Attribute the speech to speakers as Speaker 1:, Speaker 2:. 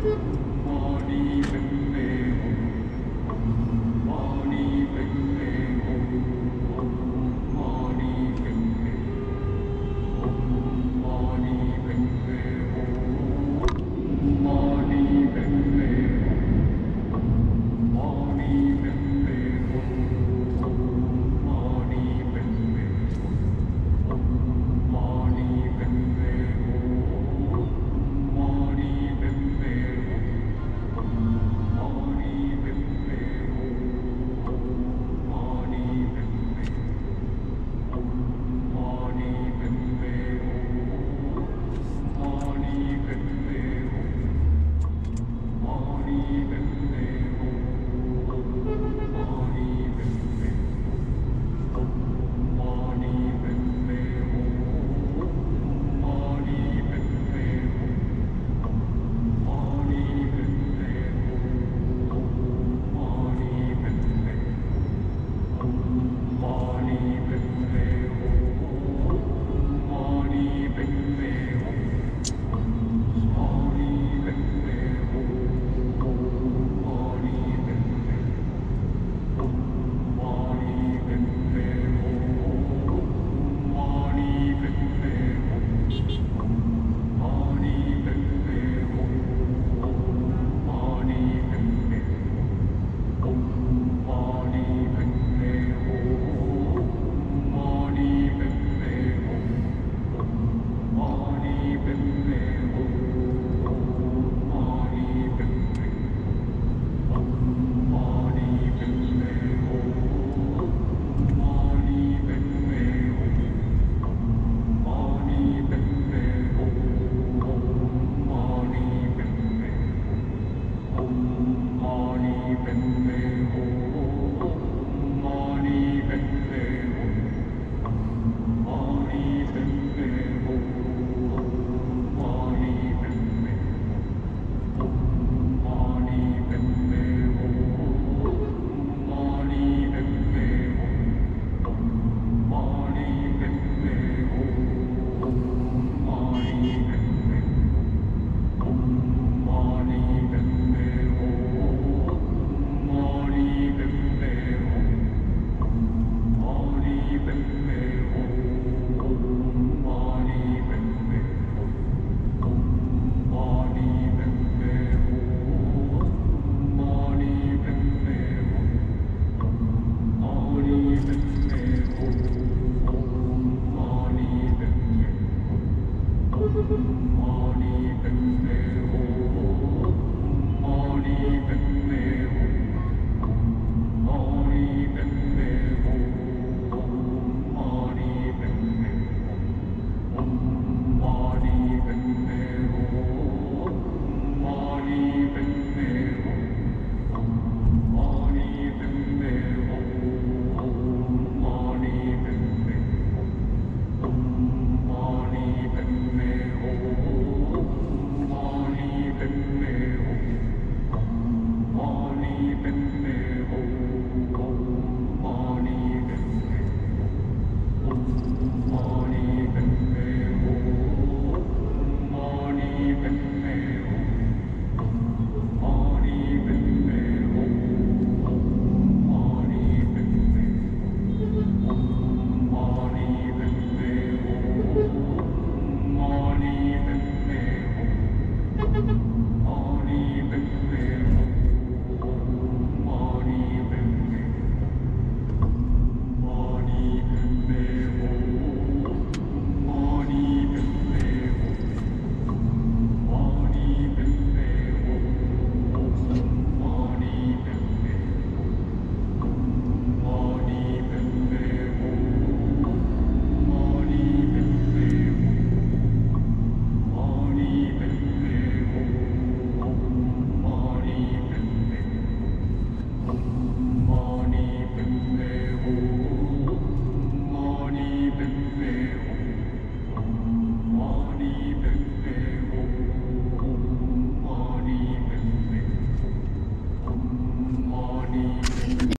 Speaker 1: Mm-hmm.